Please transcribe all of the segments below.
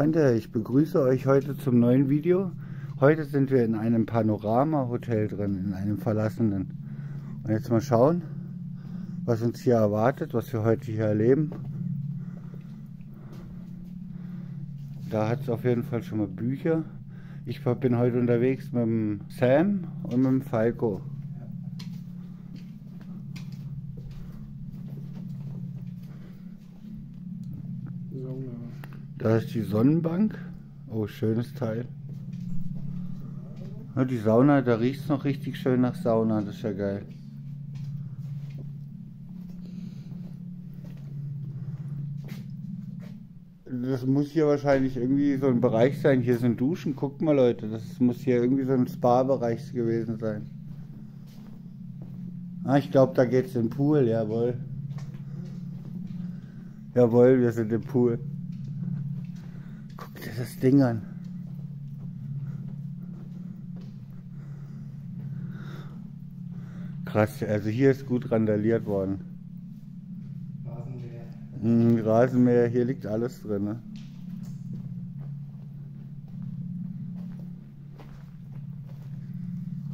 Freunde, ich begrüße euch heute zum neuen Video. Heute sind wir in einem Panorama-Hotel drin, in einem verlassenen. Und jetzt mal schauen, was uns hier erwartet, was wir heute hier erleben. Da hat es auf jeden Fall schon mal Bücher. Ich bin heute unterwegs mit dem Sam und mit dem Falco. Da ist die Sonnenbank. Oh, schönes Teil. Ja, die Sauna, da riecht es noch richtig schön nach Sauna. Das ist ja geil. Das muss hier wahrscheinlich irgendwie so ein Bereich sein. Hier sind Duschen. Guckt mal, Leute. Das muss hier irgendwie so ein Spa-Bereich gewesen sein. Ah, ich glaube, da geht es in den Pool. Jawohl. Jawohl, wir sind im Pool das Ding an. Krass, also hier ist gut randaliert worden. Rasenmäher. Mhm, Rasenmäher, hier liegt alles drin. Ne?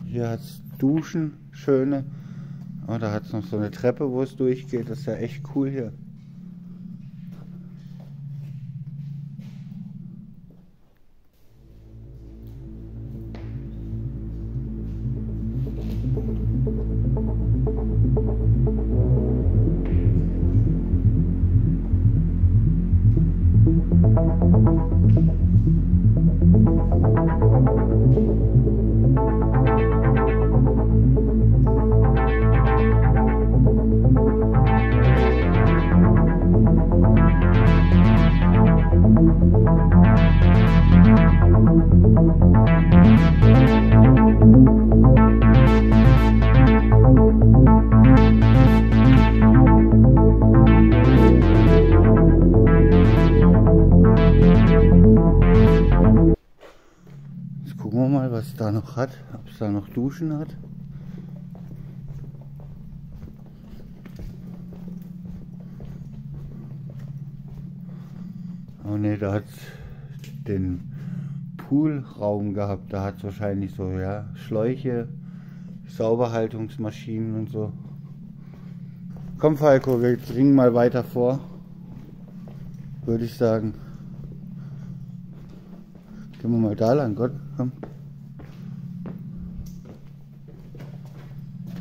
Hier hat es Duschen, schöne. Oh, da hat es noch so eine Treppe, wo es durchgeht. Das ist ja echt cool hier. Hat, ob es da noch Duschen hat. Oh ne, da hat den Poolraum gehabt. Da hat es wahrscheinlich so, ja, Schläuche, Sauberhaltungsmaschinen und so. Komm Falco, wir dringen mal weiter vor. Würde ich sagen. Gehen wir mal da lang, Gott, komm.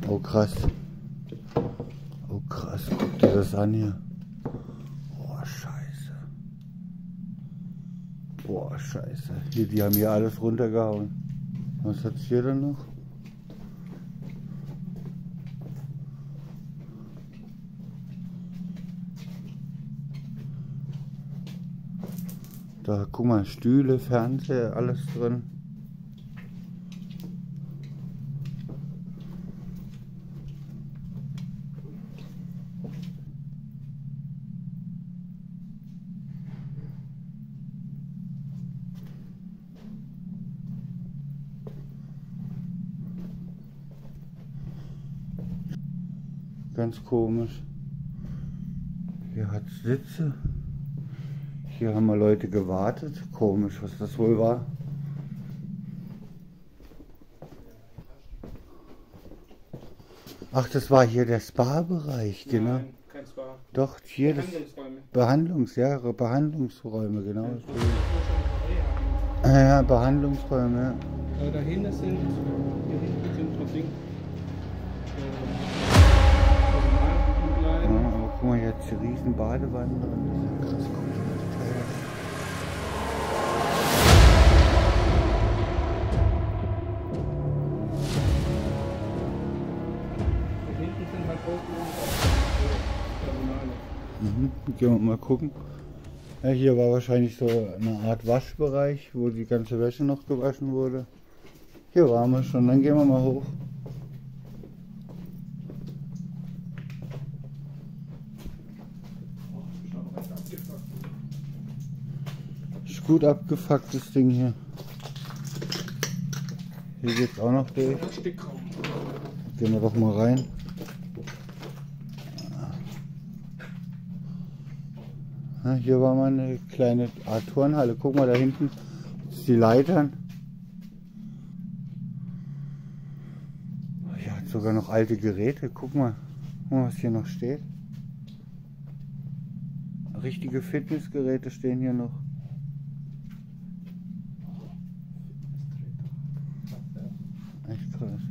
Oh krass. Oh krass, guck dir das an hier. Boah, scheiße. Boah, scheiße. Hier, die haben hier alles runtergehauen. Was hat's hier dann noch? Da, guck mal, Stühle, Fernseher, alles drin. Ganz komisch. Hier hat Sitze. Hier haben wir Leute gewartet. Komisch, was das wohl war. Ach, das war hier der Spa-Bereich, genau. Nein, kein Spa. Doch, hier das Behandlungs, ja, Behandlungsräume, genau. Ja, Behandlungsräume, ja. Da hinten sind, hier hinten sind so Jetzt die riesen Badewannen drin. Das ist sind halt Mhm, gehen wir mal gucken. Ja, hier war wahrscheinlich so eine Art Waschbereich, wo die ganze Wäsche noch gewaschen wurde. Hier waren wir schon, dann gehen wir mal hoch. Gut abgefucktes Ding hier. Hier geht's auch noch durch. Gehen wir doch mal rein. Ja, hier war mal eine kleine Art Turnhalle. Guck mal da hinten, die Leitern. Hier hat sogar noch alte Geräte. Guck mal, was hier noch steht. Richtige Fitnessgeräte stehen hier noch. Echt krass.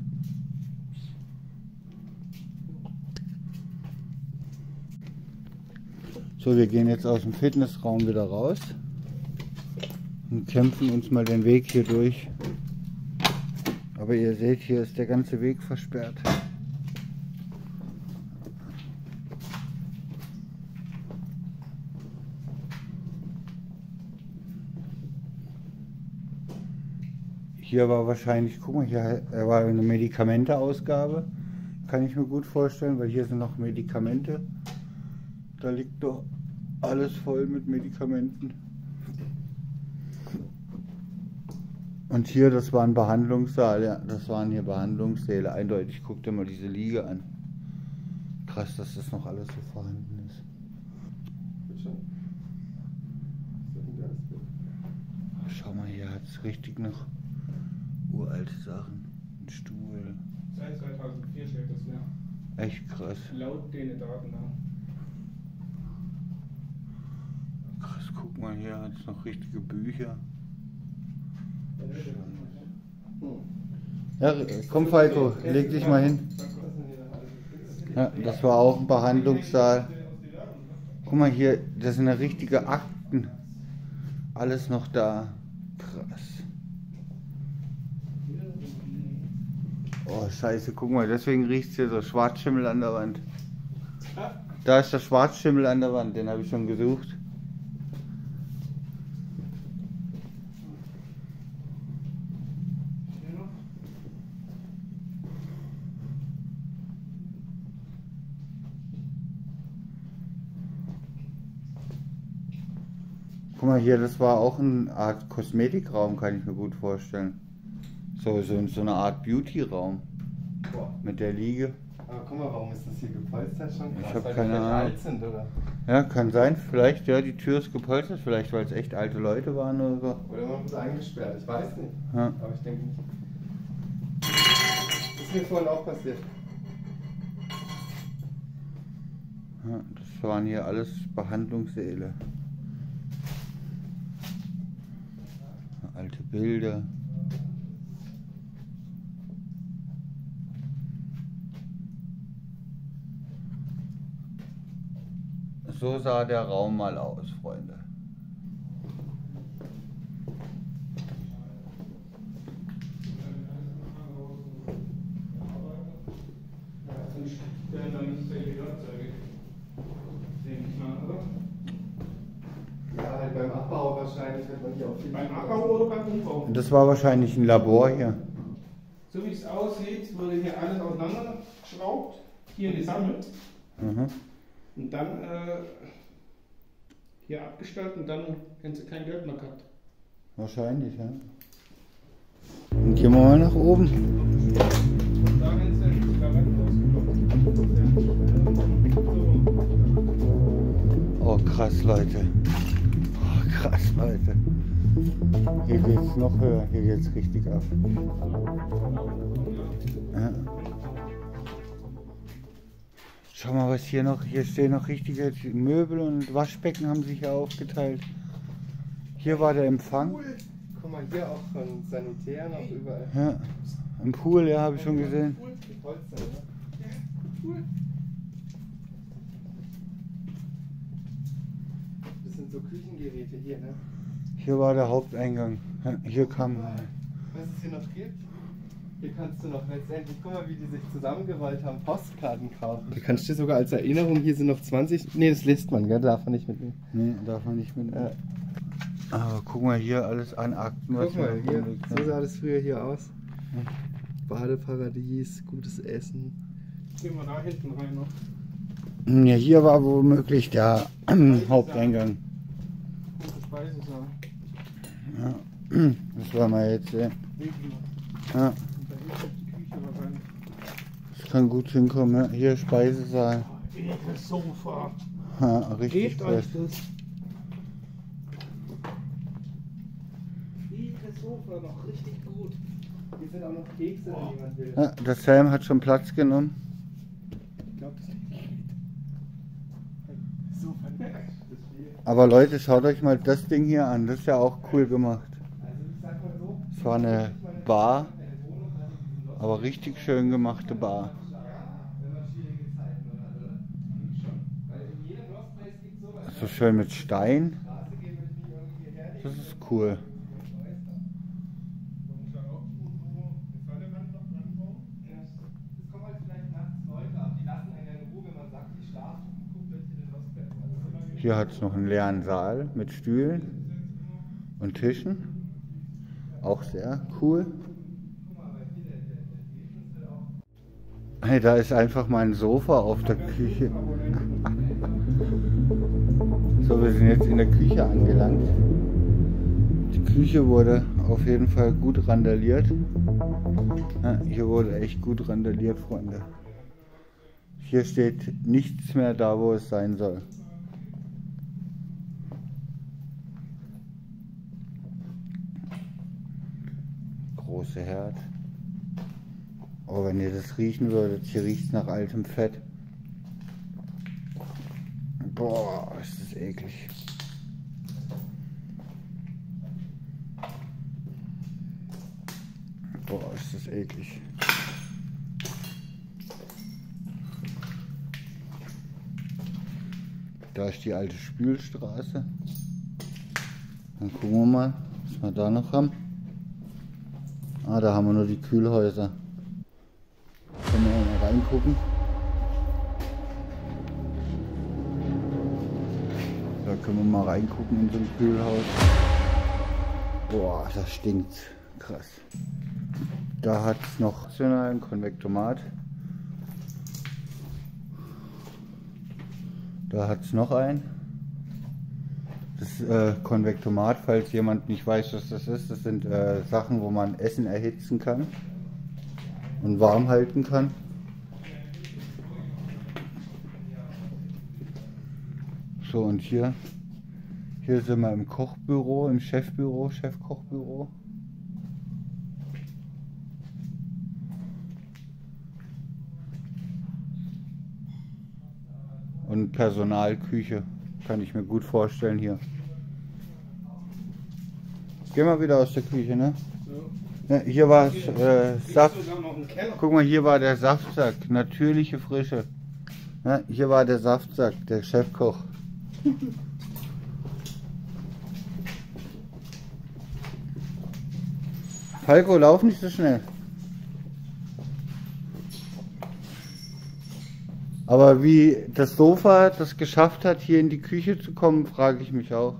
So, wir gehen jetzt aus dem Fitnessraum wieder raus und kämpfen uns mal den Weg hier durch. Aber ihr seht, hier ist der ganze Weg versperrt. Hier war wahrscheinlich, guck mal, hier war eine Medikamenteausgabe. Kann ich mir gut vorstellen, weil hier sind noch Medikamente. Da liegt doch alles voll mit Medikamenten. Und hier, das war ein Behandlungssaal, ja, das waren hier Behandlungssäle, eindeutig. Guck dir mal diese Liege an. Krass, dass das noch alles so vorhanden ist. Schau mal, hier hat es richtig noch uralte Sachen. Ein Stuhl. Seit 2004 steht das mehr. Echt krass. Laut den Daten da. Krass, guck mal, hier hat es noch richtige Bücher. Ja, komm Falco, leg dich mal hin. Ja, das war auch ein Behandlungssaal. Guck mal hier, das sind ja richtige Akten. Alles noch da. Krass. Oh scheiße, guck mal, deswegen riecht es hier so Schwarzschimmel an der Wand. Da ist der Schwarzschimmel an der Wand, den habe ich schon gesucht. Hier noch? Guck mal hier, das war auch eine Art Kosmetikraum, kann ich mir gut vorstellen. So, so, so eine Art Beauty-Raum mit der Liege. Aber guck mal, warum ist das hier gepolstert schon? Ich Krass, hab weil die keine vielleicht Ahnung. alt sind, oder? Ja, kann sein. Vielleicht, ja, die Tür ist gepolstert, vielleicht weil es echt alte Leute waren oder so. Oder man wird eingesperrt, ich weiß nicht. Ja. Aber ich denke nicht. Ist mir vorhin auch passiert. Ja, das waren hier alles Behandlungssäle. Alte Bilder. So sah der Raum mal aus, Freunde. Ja, sonst wären da nicht solche Werkzeuge. Denke ich mal, oder? Ja, halt beim Abbau wahrscheinlich hat man hier auch viel. Beim Abbau oder beim Umbau? Und das war wahrscheinlich ein Labor hier. So wie es aussieht, wurde hier alles auseinandergeschraubt, hier gesammelt Mhm. und dann äh, hier abgestellt und dann hätten sie kein Geld mehr gehabt. Wahrscheinlich, ja. Dann gehen wir mal nach oben. Und da hätten sie rausgenommen. Oh, krass, Leute. Krass, Leute. Hier geht's noch höher. Hier geht's richtig ab. Ja. Schau mal, was hier noch. Hier stehen noch richtige Möbel und Waschbecken haben sich hier aufgeteilt. Hier war der Empfang. Cool. Guck mal, hier auch von Sanitär noch überall. Ja. Im Pool, ja, habe ich schon gesehen. Ne? Das sind so Küchengeräte hier, ne? Hier war der Haupteingang. Hier kam. Was es hier noch gibt? Hier kannst du noch letztendlich, guck mal, wie die sich zusammengerollt haben, Postkarten kaufen. Da kannst du sogar als Erinnerung, hier sind noch 20. Ne, das lässt man, gell? Darf man nicht mitnehmen. Nee, darf man nicht mit. Ja. Aber guck mal hier alles an Akten, was Guck mal, hier rumliegt, so ne? sah das früher hier aus. Badeparadies, gutes Essen. Gehen wir da hinten rein noch. Ja, hier war womöglich der Haupteingang. Speise sagen. Ja, das war mal jetzt, ey. Ja. Das kann gut hinkommen, ja. Hier Speisesaal. Edles Sofa. Ja, richtig Gebt fest. euch das. Sofa, noch richtig gut. Hier sind auch noch Kekse, wenn jemand will. Ja, das Sam hat schon Platz genommen. Aber Leute, schaut euch mal das Ding hier an. Das ist ja auch cool gemacht. Es war eine Bar, aber richtig schön gemachte Bar. So schön mit Stein. Das ist cool. Es kommen halt vielleicht nachts Leute, aber die lassen einen in Ruhe, wenn man sagt, die schlafen, guckt euch hier den Lost Place an. Hier hat es noch einen leeren Saal mit Stühlen und Tischen. Auch sehr cool. Hey, da ist einfach mal ein Sofa auf der Küche. So, wir sind jetzt in der Küche angelangt. Die Küche wurde auf jeden Fall gut randaliert. Ja, hier wurde echt gut randaliert, Freunde. Hier steht nichts mehr da, wo es sein soll. Große Herd. Oh, wenn ihr das riechen würdet, hier riecht es nach altem Fett. Boah, ist das eklig. Boah, ist das eklig. Da ist die alte Spülstraße. Dann gucken wir mal, was wir da noch haben. Ah, da haben wir nur die Kühlhäuser. Können wir mal reingucken. Da können wir mal reingucken in so ein Kühlhaus. Boah, das stinkt. Krass. Da hat es noch optionalen Konvektomat. Da hat es noch einen. Das äh, Konvektomat, falls jemand nicht weiß, was das ist, das sind äh, Sachen, wo man Essen erhitzen kann und warm halten kann. So und hier, hier sind wir im Kochbüro, im Chefbüro, Chefkochbüro. Und Personalküche, kann ich mir gut vorstellen hier. Geh mal wieder aus der Küche, ne? Ja, hier war äh, Saft. Guck mal, hier war der Saftsack, natürliche Frische. Ja, hier war der Saftsack, der Chefkoch. Falco, lauf nicht so schnell. Aber wie das Sofa das geschafft hat, hier in die Küche zu kommen, frage ich mich auch.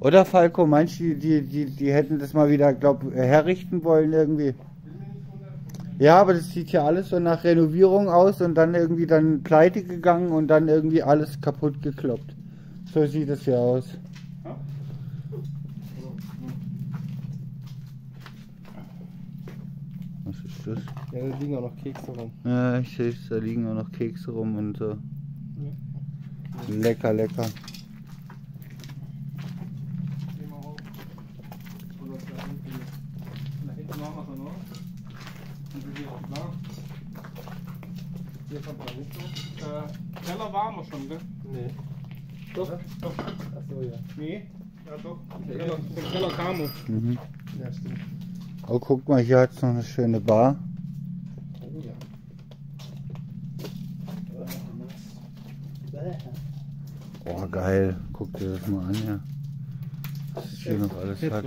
Oder Falco, meinst du, die, die, die hätten das mal wieder, glaub, herrichten wollen irgendwie? Ja, aber das sieht ja alles so nach Renovierung aus und dann irgendwie dann pleite gegangen und dann irgendwie alles kaputt gekloppt. So sieht es ja aus. Was ist das? Ja, da liegen auch noch Kekse rum. Ja, ich sehe es, da liegen auch noch Kekse rum und so. Lecker, lecker. Geh mal hoch. Oder da hinten. Da hinten machen wir noch. Und wir gehen auf die Bar. Hier kommt man nicht so. Äh, Keller waren wir schon, gell? Nee. Doch, doch. Achso, ja. Nee, ja doch. Keller, Keller kam. Mhm. Ja, stimmt. Oh, guck mal, hier hat es noch eine schöne Bar. Oh ja. Oh, geil. Guck dir das mal an, ja. Was ist hier noch alles hat.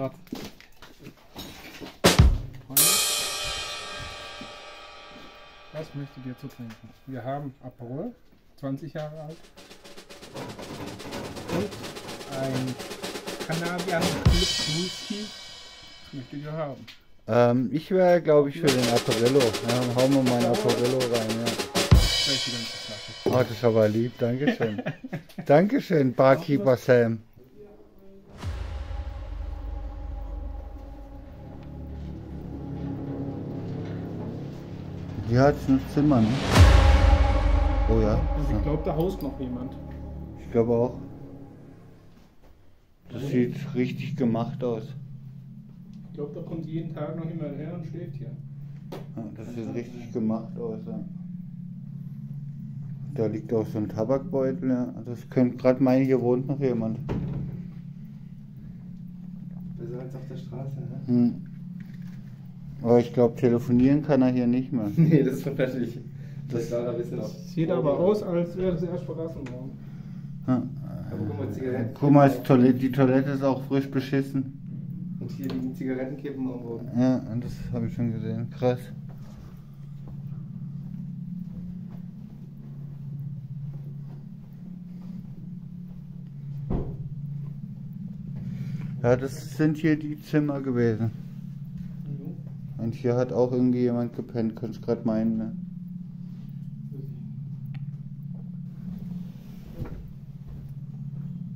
Was möchtet ihr zu trinken? Wir haben Aperol, 20 Jahre alt. Und ein Club Whisky. Was möchtet ihr haben? Ähm, ich wäre, glaube ich, für den Apparello. Ja, dann hauen wir mal ein Apparello rein, ja. Oh, das ist aber lieb. Dankeschön. Dankeschön, Barkeeper Sam. Hier hat es ein Zimmer, ne? Oh ja. Also ich glaube, da haust noch jemand. Ich glaube auch. Das sieht richtig gemacht aus. Ich glaube, da kommt jeden Tag noch jemand her und schläft hier. Ja, das sieht richtig gemacht aus. Ja. Da liegt auch so ein Tabakbeutel. Ja. Das könnte gerade meinen, hier wohnt noch jemand. Besser als auf der Straße, ne? Hm. Aber ich glaube, telefonieren kann er hier nicht mehr. Nee, das ist natürlich. Das bisschen auf. Sieht aber aus, als wäre es erst verlassen worden. Ja. Aber guck mal, Zigaretten. Guck mal, das Toilette, die Toilette ist auch frisch beschissen. Und hier liegen Zigarettenkippen am Boden. Ja, das habe ich schon gesehen. Krass. Ja, das sind hier die Zimmer gewesen. Und hier hat auch irgendwie jemand gepennt, kannst gerade meinen, ne?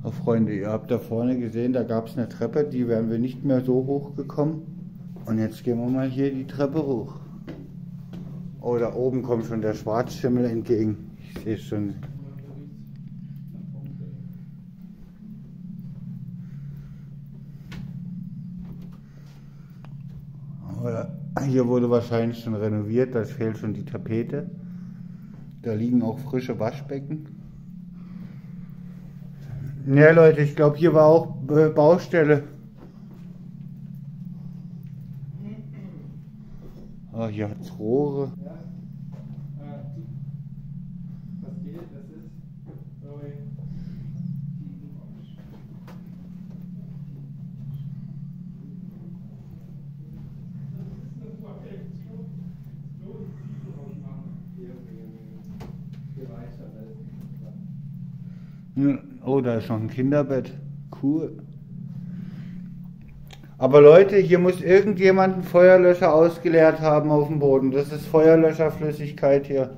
Oh, Freunde, ihr habt da vorne gesehen, da gab es eine Treppe, die wären wir nicht mehr so hoch gekommen. Und jetzt gehen wir mal hier die Treppe hoch. Oh, da oben kommt schon der Schwarzschimmel entgegen. Ich sehe schon. Aber hier wurde wahrscheinlich schon renoviert, da fehlt schon die Tapete. Da liegen auch frische Waschbecken. Ja, Leute, ich glaube, hier war auch äh, Baustelle. Ah, hier hat es Rohre. Ja. Äh, Was geht? Das ist. Sorry. Hier, hier weiter. da ist nichts dran. Ja, Oh, da ist noch ein Kinderbett. Cool. Aber Leute, hier muss irgendjemand einen Feuerlöscher ausgeleert haben auf dem Boden. Das ist Feuerlöscherflüssigkeit hier.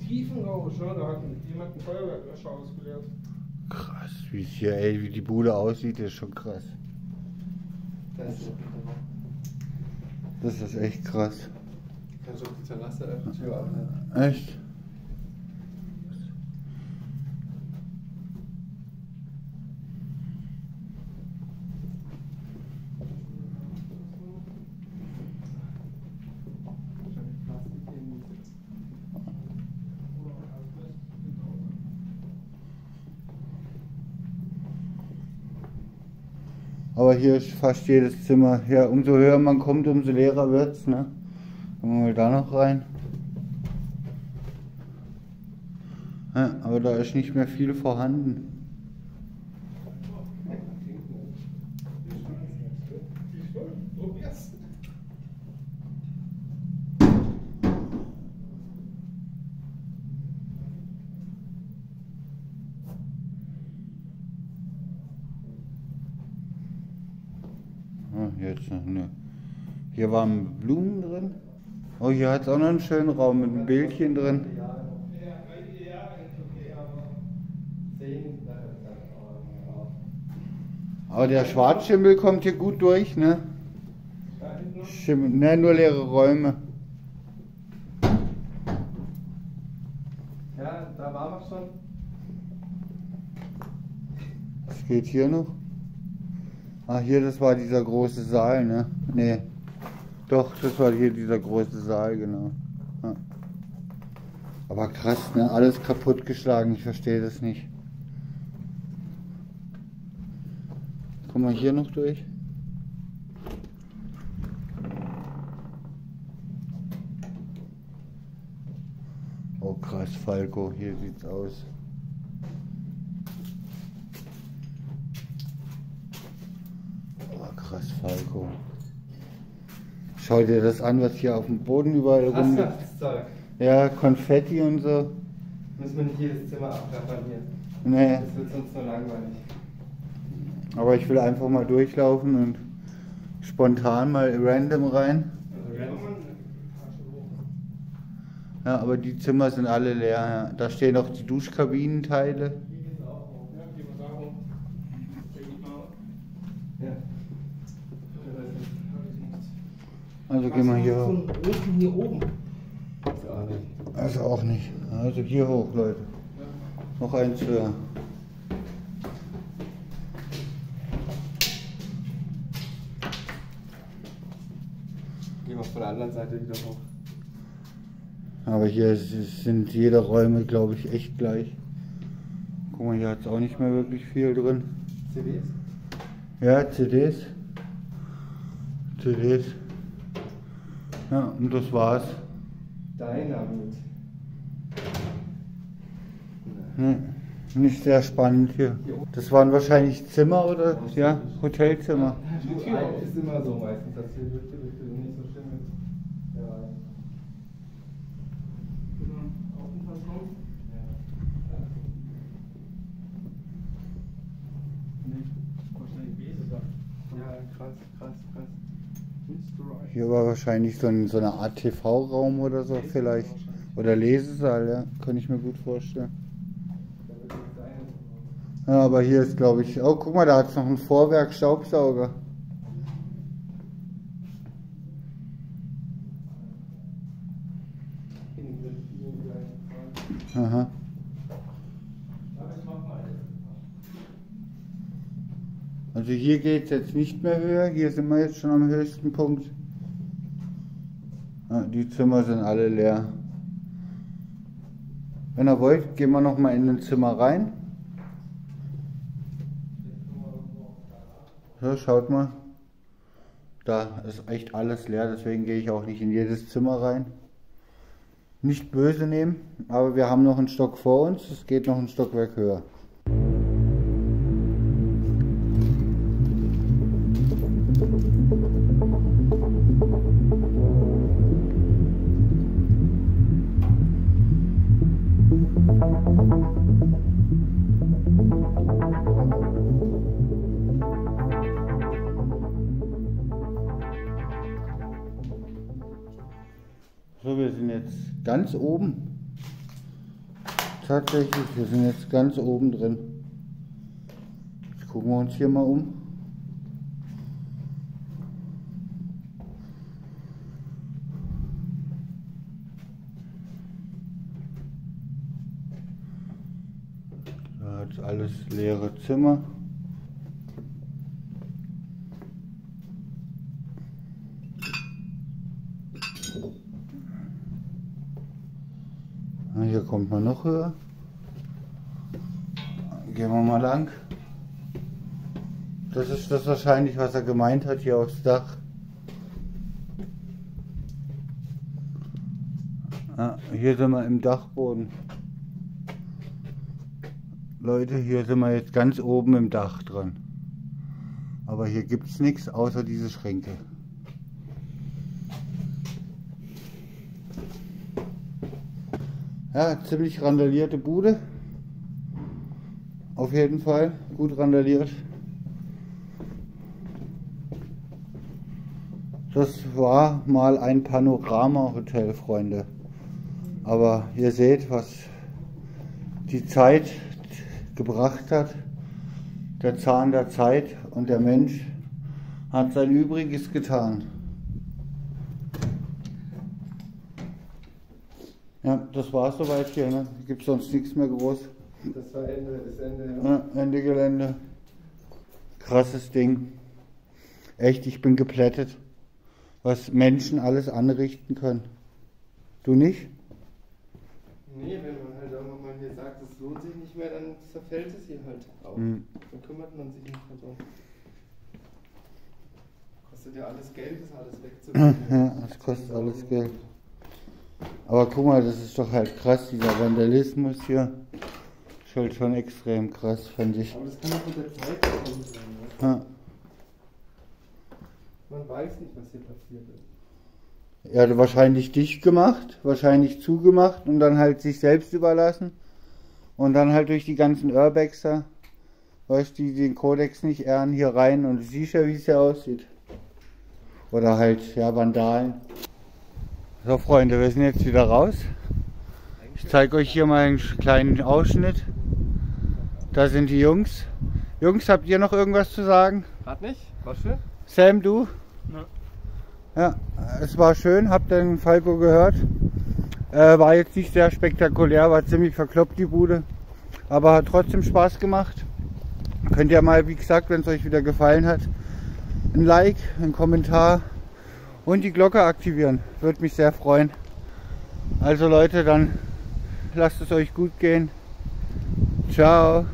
Tiefenrausch, ne? Da hat jemand einen Feuerwehrlöscher ausgeleert. Krass, wie es hier, ey, wie die Bude aussieht, ist schon krass. Das ist echt krass. Kannst du auf die Terrasse öffnen, Tür öffnen? Echt? Aber hier ist fast jedes Zimmer. Ja, umso höher man kommt, umso leerer wird's, ne? Gehen wir da noch rein. Ja, aber da ist nicht mehr viel vorhanden. Ah, jetzt noch ne. Hier drin. Oh, hier hat es auch noch einen schönen Raum mit einem Bildchen drin. Aber 10 bleibt dann auch. Aber der Schwarzschimmel kommt hier gut durch, ne? Schimmel, ne, nur leere Räume. Ja, da waren wir schon. Was geht hier noch? Ah, hier, das war dieser große Saal, ne? Ne. Doch, das war hier dieser große Saal, genau. Ja. Aber krass, ne? Alles kaputtgeschlagen, ich verstehe das nicht. Komm mal hier noch durch. Oh krass, Falco, hier sieht's aus. Oh krass, Falco. Schau dir das an, was hier auf dem Boden überall rumliegt. Hasshaftes Zeug. Ja, Konfetti und so. Müssen wir nicht jedes Zimmer abklappern hier. Nee, Das wird sonst nur langweilig. aber ich will einfach mal durchlaufen und spontan mal random rein. Ja, aber die Zimmer sind alle leer. Ja. Da stehen auch die Duschkabinenteile. Ja, gehen wir da rum. Denke ich mal. Ja. Also gehen wir hier hoch. Unten hier oben. Also auch nicht. Also hier hoch, Leute. Noch eins höher. Gehen wir von der anderen Seite wieder hoch. Aber hier sind jede Räume, glaube ich, echt gleich. Guck mal, hier hat es auch nicht mehr wirklich viel drin. CDs? Ja, CDs. CDs. Ja, und das war's. Dynamit. Ne, nicht sehr spannend hier. Das waren wahrscheinlich Zimmer oder? Ja, Hotelzimmer. Die Tür ist immer so meistens, dass hier Lüfte, Lüfte nicht so schlimm ist. Krass, krass, krass. Hier war wahrscheinlich so, ein, so eine Art TV-Raum oder so vielleicht. Oder Lesesaal, ja, kann ich mir gut vorstellen. Ja, aber hier ist, glaube ich, oh, guck mal, da hat es noch einen Vorwerk-Staubsauger. Innen sind viele gleich. Aha. Aber ich mach mal. Also hier geht es jetzt nicht mehr höher, hier sind wir jetzt schon am höchsten Punkt. Ja, die Zimmer sind alle leer. Wenn ihr wollt, gehen wir noch mal in ein Zimmer rein. So, schaut mal. Da ist echt alles leer, deswegen gehe ich auch nicht in jedes Zimmer rein. Nicht böse nehmen, aber wir haben noch einen Stock vor uns, es geht noch ein Stockwerk höher. Ganz oben. Tatsächlich, wir sind jetzt ganz oben drin. Jetzt gucken wir uns hier mal um. Da hat alles leere Zimmer. Na, Hier kommt man noch höher. Gehen wir mal lang. Das ist das wahrscheinlich, was er gemeint hat hier aufs Dach. Ah, hier sind wir im Dachboden. Leute, hier sind wir jetzt ganz oben im Dach dran. Aber hier gibt es nichts außer diese Schränke. Ja, ziemlich randalierte Bude. Auf jeden Fall gut randaliert. Das war mal ein Panorama-Hotel, Freunde. Aber ihr seht, was die Zeit gebracht hat. Der Zahn der Zeit und der Mensch hat sein Übriges getan. Ja, das war soweit hier. Ne? Gibt sonst nichts mehr groß. Das war Ende, das Ende, ja. Ja, Ende Gelände. Krasses Ding. Echt, ich bin geplättet, was Menschen alles anrichten können. Du nicht? Nee, wenn man halt irgendwann mal hier sagt, es lohnt sich nicht mehr, dann zerfällt es hier halt auch. Mhm. Dann kümmert man sich nicht mehr drum. Kostet ja alles Geld, das alles wegzubringen. Ja, das kostet alles Geld. Aber guck mal, das ist doch halt krass, dieser Vandalismus hier. Ist halt schon extrem krass, fand ich. Aber das kann auch mit der Zeit gekommen sein. Ne? Ja. Man weiß nicht, was hier passiert ist. Er hat wahrscheinlich dicht gemacht, wahrscheinlich zugemacht und dann halt sich selbst überlassen. Und dann halt durch die ganzen Urbex da, weißt du, die den Kodex nicht ehren, hier rein und du siehst ja, wie es hier aussieht. Oder halt, ja, Vandalen. So, Freunde, wir sind jetzt wieder raus. Ich zeige euch hier mal einen kleinen Ausschnitt. Da sind die Jungs. Jungs, habt ihr noch irgendwas zu sagen? Hat nicht? War schön? Sam, du? Ja. Ja, es war schön. Habt ihr den Falco gehört? Äh, war jetzt nicht sehr spektakulär, war ziemlich verkloppt die Bude. Aber hat trotzdem Spaß gemacht. Könnt ihr mal, wie gesagt, wenn es euch wieder gefallen hat, ein Like, ein Kommentar und die Glocke aktivieren. Würde mich sehr freuen. Also Leute, dann lasst es euch gut gehen. Ciao.